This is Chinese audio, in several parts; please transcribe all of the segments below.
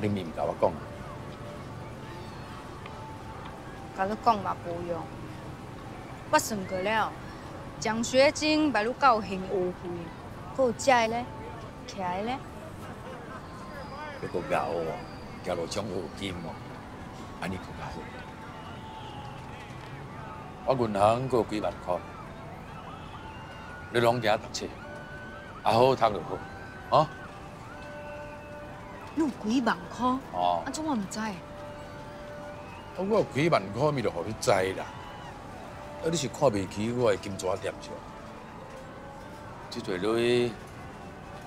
你咪唔甲我讲啊？甲你讲嘛无用，我算过了，奖学金买入到兴学费，还有食的咧，徛的咧，你个教我，交落奖学金哦，安尼更加好。我银行还有几万块，你拢加读册，啊好好读就好，啊？你有几万块？哦，安怎我唔知？我有几万块咪就互你知啦。啊，你是看袂起我的金纸店是吧？这做累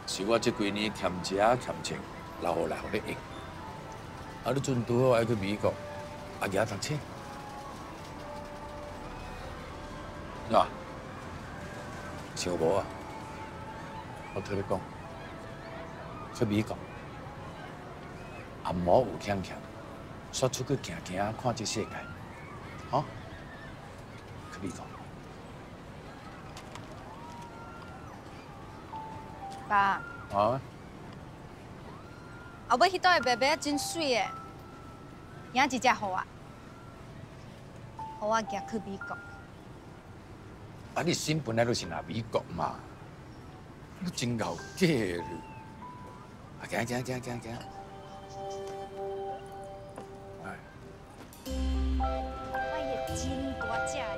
是我即几年欠食欠穿留下来互你用。啊，你阵拄好爱去美国，啊，加读册。喏，想无啊？我同你讲，去美国，啊，莫有欠欠。说出去行行，看这世界，好，可美国。爸，啊？后尾迄桌的伯伯真水诶，养一只互我，互我行去美国。啊，你心本来就是拿美国嘛，你真够假哩！啊，行行行行行。真大只。